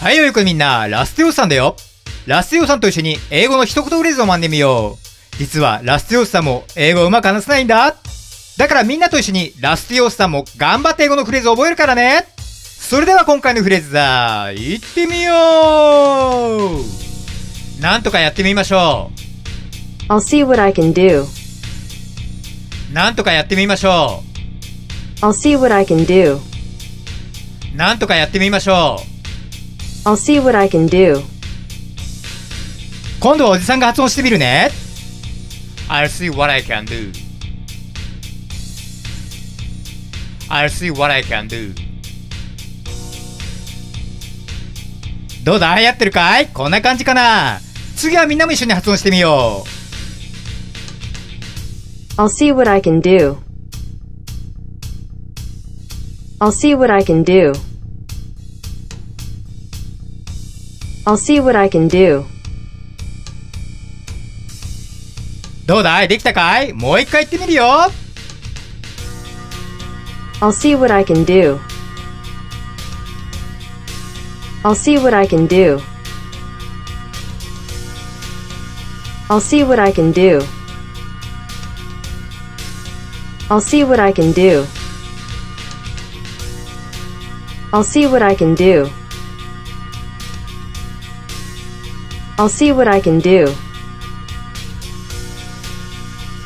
はい、よいこみんな、ラステオスさんだよ。ラステオスさんと一緒に英語の一言フレーズを学んでみよう。実は、ラステオスさんも英語うまく話せないんだ。だからみんなと一緒にラステオスさんも頑張って英語のフレーズを覚えるからね。それでは今回のフレーズだ。行ってみようなんとかやってみましょ I'll see what I can do. う。なんとかやってみましょ I'll see what I can do. う。なんとかやってみましょう。I'll see what I can do. 今度はおじさんが発音してみるね。I'll see what I can do. I'll see what I can do. どうだやってるかいこんな感じかな次はみんなも一緒に発音してみよ I'll see what I can do. I'll see what I can do. I'll see what I can do. う。どうだいできたかいもう一回言ってみるよ I'll see what I can do. I'll see what I can do. I'll see what I can do. I'll see what I can do. I'll see what I can do. I'll see what I can do.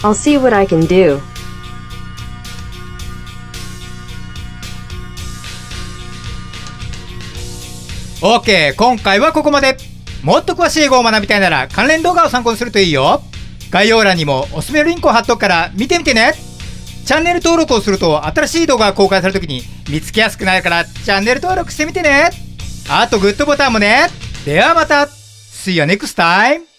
I'll see what I can do. オーケー今回はここまで。もっと詳しい英語を学びたいなら関連動画を参考にするといいよ。概要欄にもおすすめのリンクを貼っとくから見てみてね。チャンネル登録をすると新しい動画が公開されるときに見つけやすくなるからチャンネル登録してみてね。あとグッドボタンもね。ではまた。See you next time!